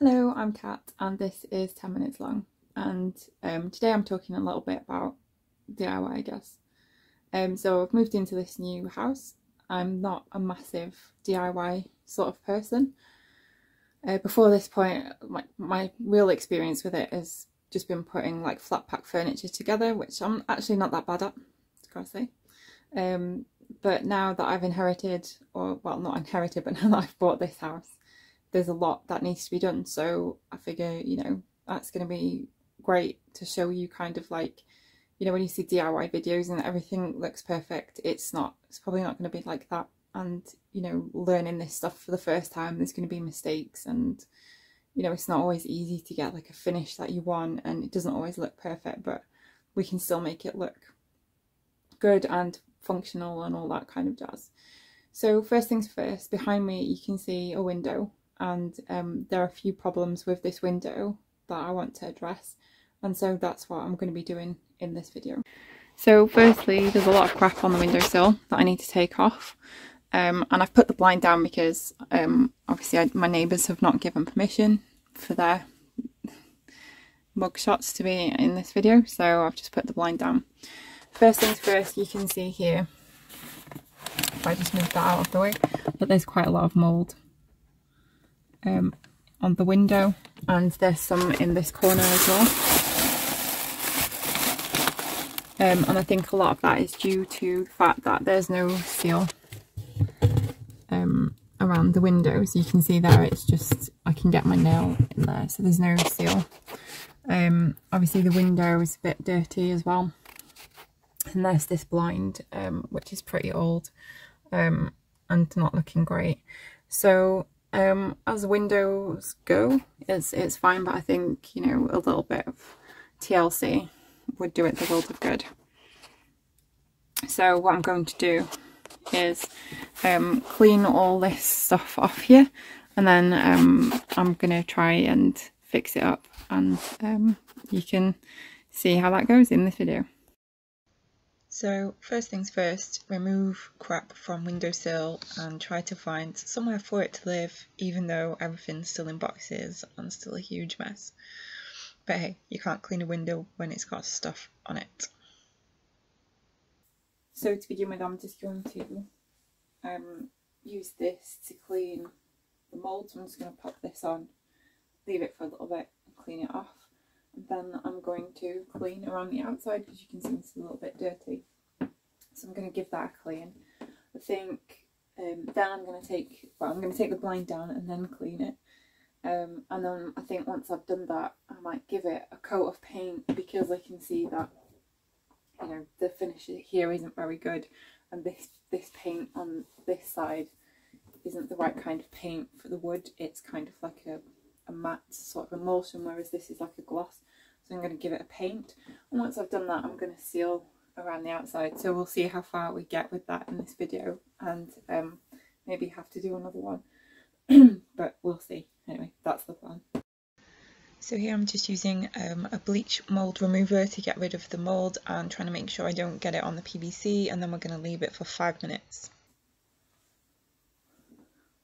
Hello, I'm Kat and this is 10 minutes long and um, today I'm talking a little bit about DIY I guess. Um, so I've moved into this new house. I'm not a massive DIY sort of person. Uh, before this point my, my real experience with it has just been putting like flat pack furniture together which I'm actually not that bad at, gotta say. Um, but now that I've inherited, or well not inherited but now that I've bought this house there's a lot that needs to be done. So I figure you know that's going to be great to show you kind of like you know when you see DIY videos and everything looks perfect it's not it's probably not going to be like that. And you know learning this stuff for the first time there's going to be mistakes and you know it's not always easy to get like a finish that you want and it doesn't always look perfect but we can still make it look good and functional and all that kind of jazz. So first things first behind me you can see a window and um, there are a few problems with this window that I want to address and so that's what I'm going to be doing in this video. So firstly there's a lot of crap on the windowsill that I need to take off um, and I've put the blind down because um, obviously I, my neighbours have not given permission for their mug shots to be in this video so I've just put the blind down. First things first you can see here if I just move that out of the way but there's quite a lot of mould um, on the window and there's some in this corner as well. Um, and I think a lot of that is due to the fact that there's no seal um, around the window. So you can see there it's just, I can get my nail in there, so there's no seal. Um, obviously the window is a bit dirty as well. And there's this blind, um, which is pretty old um, and not looking great. So um, as windows go, it's, it's fine, but I think, you know, a little bit of TLC would do it the world of good. So what I'm going to do is um, clean all this stuff off here and then um, I'm going to try and fix it up and um, you can see how that goes in this video. So first things first, remove crap from windowsill and try to find somewhere for it to live even though everything's still in boxes and still a huge mess. But hey, you can't clean a window when it's got stuff on it. So to begin with I'm just going to um, use this to clean the mould. I'm just going to pop this on, leave it for a little bit and clean it off then I'm going to clean around the outside because you can see it's a little bit dirty. So I'm going to give that a clean. I think um, then I'm going to take, well I'm going to take the blind down and then clean it. Um, and then I think once I've done that I might give it a coat of paint because I can see that you know the finish here isn't very good and this this paint on this side isn't the right kind of paint for the wood it's kind of like a, a matte sort of emulsion whereas this is like a gloss so I'm going to give it a paint. And once I've done that, I'm going to seal around the outside. So we'll see how far we get with that in this video and um, maybe have to do another one. but we'll see. Anyway, that's the plan. So here I'm just using um, a bleach mould remover to get rid of the mould and trying to make sure I don't get it on the PVC and then we're going to leave it for five minutes.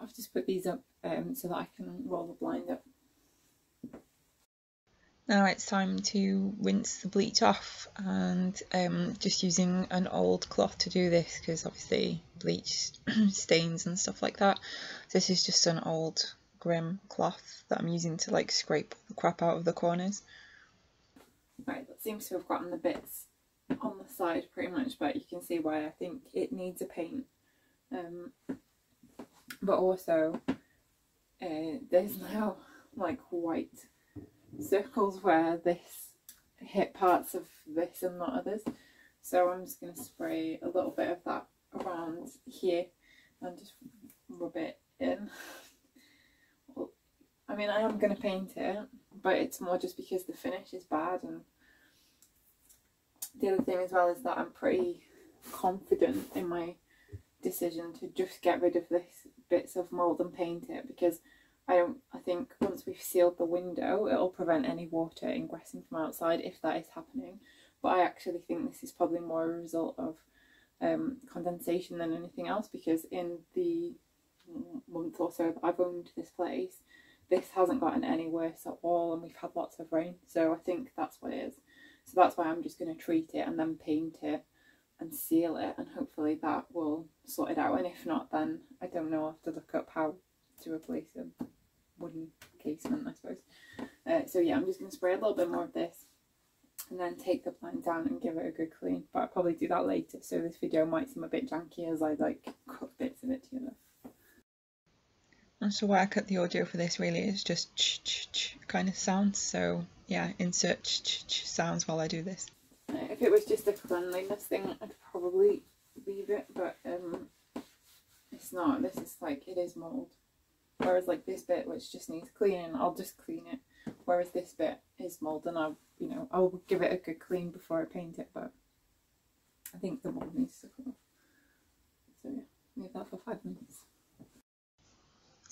I've just put these up um, so that I can roll the blind up now it's time to rinse the bleach off and um, just using an old cloth to do this because obviously bleach stains and stuff like that. This is just an old grim cloth that I'm using to like scrape the crap out of the corners. Right, that seems to have gotten the bits on the side pretty much, but you can see why I think it needs a paint. Um, but also, uh, there's now like white circles where this hit parts of this and not others. So I'm just going to spray a little bit of that around here and just rub it in. I mean, I am going to paint it, but it's more just because the finish is bad. And the other thing as well is that I'm pretty confident in my decision to just get rid of this bits of mould and paint it because I don't. I think once we've sealed the window, it'll prevent any water ingressing from outside if that is happening. But I actually think this is probably more a result of um, condensation than anything else because in the month or so that I've owned this place, this hasn't gotten any worse at all and we've had lots of rain so I think that's what it is so that's why I'm just going to treat it and then paint it and seal it and hopefully that will sort it out. And if not then I don't know I'll have to look up how to replace a wooden casement I suppose. Uh, so yeah I'm just going to spray a little bit more of this and then take the blind down and give it a good clean. But I'll probably do that later so this video might seem a bit janky as I like cut bits of it together. And so why I cut the audio for this really. Is just ch ch ch kind of sounds. So yeah insert ch ch ch sounds while I do this. If it was just a cleanliness thing I'd probably leave it but um, it's not. This is like it is mould whereas like this bit which just needs cleaning I'll just clean it. Whereas this bit is mould and I'll you know I'll give it a good clean before I paint it but I think the mould needs to come off. So yeah leave that for five minutes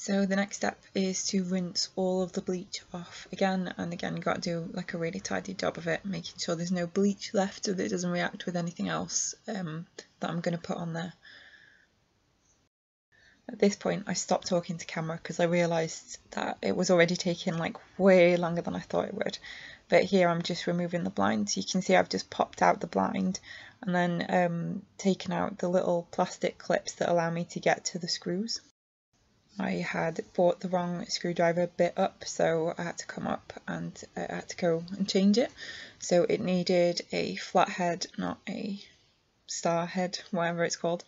so the next step is to rinse all of the bleach off again and again you got to do like a really tidy job of it making sure there's no bleach left so that it doesn't react with anything else um, that I'm going to put on there. At this point I stopped talking to camera because I realised that it was already taking like way longer than I thought it would but here I'm just removing the blind so you can see I've just popped out the blind and then um, taken out the little plastic clips that allow me to get to the screws. I had bought the wrong screwdriver bit up so I had to come up and I had to go and change it. So it needed a flat head not a star head whatever it's called.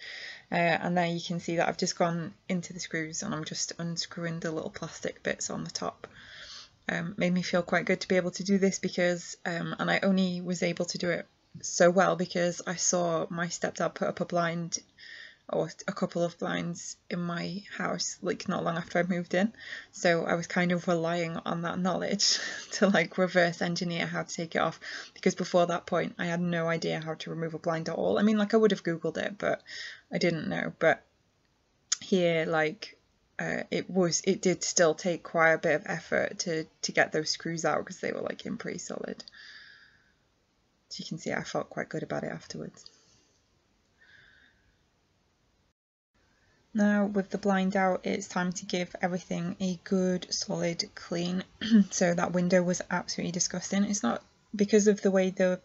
Uh, and there you can see that I've just gone into the screws and I'm just unscrewing the little plastic bits on the top. Um, made me feel quite good to be able to do this because um, and I only was able to do it so well because I saw my stepdad put up a blind or a couple of blinds in my house like not long after I moved in. So I was kind of relying on that knowledge to like reverse engineer how to take it off. Because before that point I had no idea how to remove a blind at all. I mean like I would have googled it but I didn't know. But here like uh, it was it did still take quite a bit of effort to to get those screws out because they were like in pretty solid. So you can see I felt quite good about it afterwards Now with the blind out it's time to give everything a good solid clean. So that window was absolutely disgusting. It's not because of the way the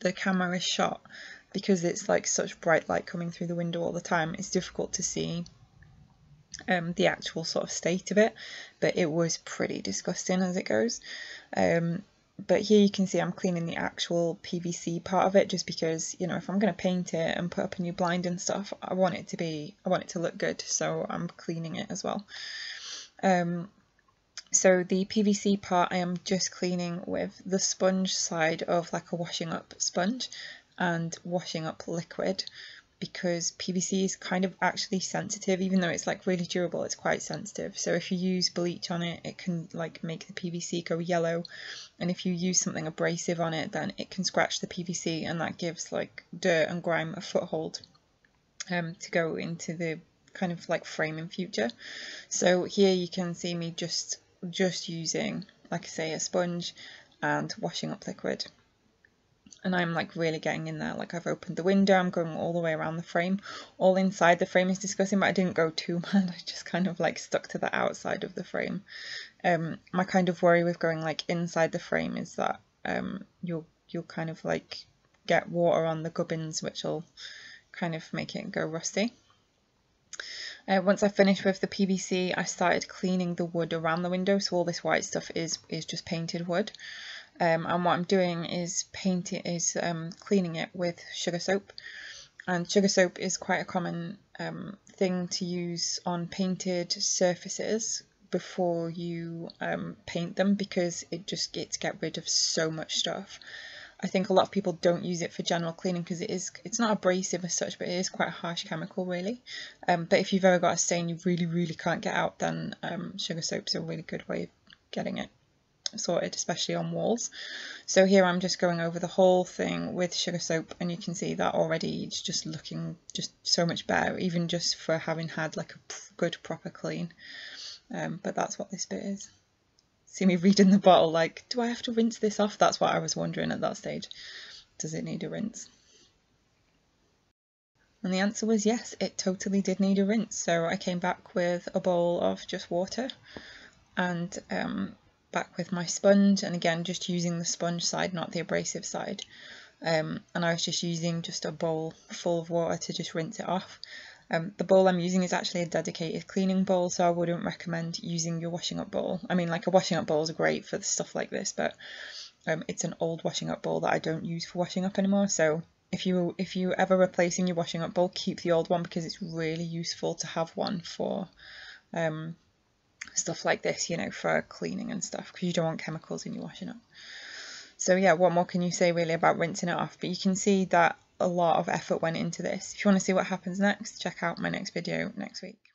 the camera is shot because it's like such bright light coming through the window all the time it's difficult to see um, the actual sort of state of it. But it was pretty disgusting as it goes. Um, but here you can see I'm cleaning the actual PVC part of it just because you know if I'm going to paint it and put up a new blind and stuff I want it to be I want it to look good so I'm cleaning it as well. Um, so the PVC part I am just cleaning with the sponge side of like a washing up sponge and washing up liquid because PVC is kind of actually sensitive even though it's like really durable it's quite sensitive. So if you use bleach on it it can like make the PVC go yellow. And if you use something abrasive on it then it can scratch the PVC and that gives like dirt and grime a foothold um, to go into the kind of like frame in future. So here you can see me just just using like I say a sponge and washing up liquid and I'm like really getting in there. Like I've opened the window I'm going all the way around the frame. All inside the frame is disgusting but I didn't go too mad. I just kind of like stuck to the outside of the frame. Um my kind of worry with going like inside the frame is that um you'll you'll kind of like get water on the gubbins which will kind of make it go rusty. Uh, once I finished with the PVC I started cleaning the wood around the window so all this white stuff is is just painted wood um, and what I'm doing is painting is um, cleaning it with sugar soap and sugar soap is quite a common um, thing to use on painted surfaces before you um, paint them because it just gets get rid of so much stuff. I think a lot of people don't use it for general cleaning because it is it's not abrasive as such, but it is quite a harsh chemical really. Um, but if you've ever got a stain you really really can't get out, then um, sugar soap's a really good way of getting it sorted, especially on walls. So here I'm just going over the whole thing with sugar soap and you can see that already it's just looking just so much better, even just for having had like a good proper clean. Um, but that's what this bit is. See me reading the bottle like, do I have to rinse this off? That's what I was wondering at that stage. Does it need a rinse? And the answer was yes, it totally did need a rinse. So I came back with a bowl of just water and um, back with my sponge and again just using the sponge side not the abrasive side um, and I was just using just a bowl full of water to just rinse it off. Um, the bowl I'm using is actually a dedicated cleaning bowl so I wouldn't recommend using your washing up bowl. I mean like a washing up bowl is great for stuff like this but um, it's an old washing up bowl that I don't use for washing up anymore so if you if you ever replacing your washing up bowl keep the old one because it's really useful to have one for um, stuff like this, you know, for cleaning and stuff because you don't want chemicals in your washing up. So yeah, what more can you say really about rinsing it off? But you can see that a lot of effort went into this. If you want to see what happens next, check out my next video next week.